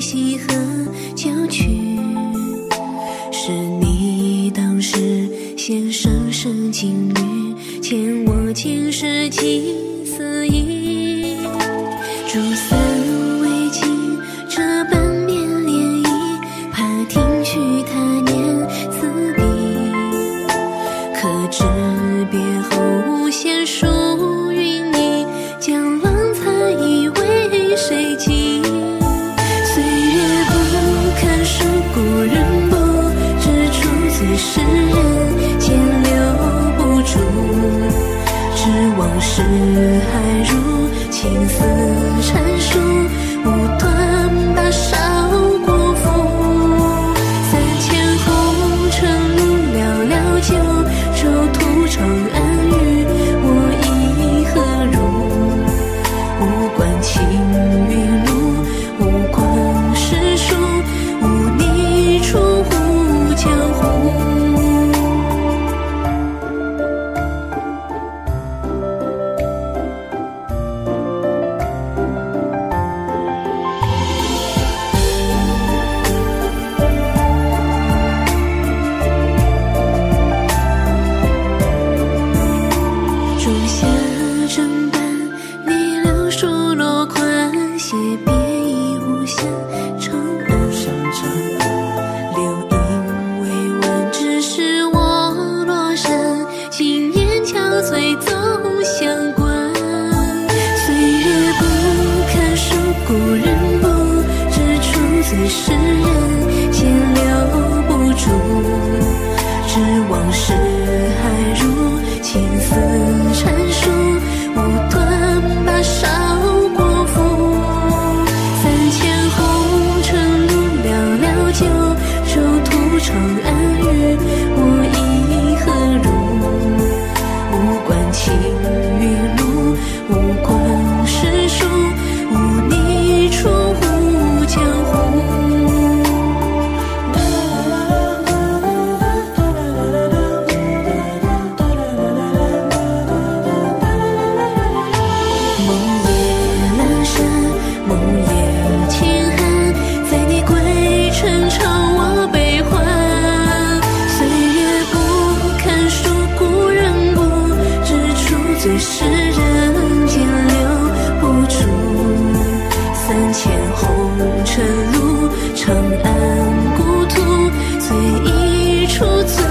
西和旧曲，是你当时弦声声尽语，牵我前世情丝意，蛛丝。视海如青丝。窗不上尘，流萤未完，只是我落身。经年憔悴总相关，岁月不堪数，故人不知处，最是人闲留不住，只往事。重来。三千红尘路，长安故土，醉一处醉。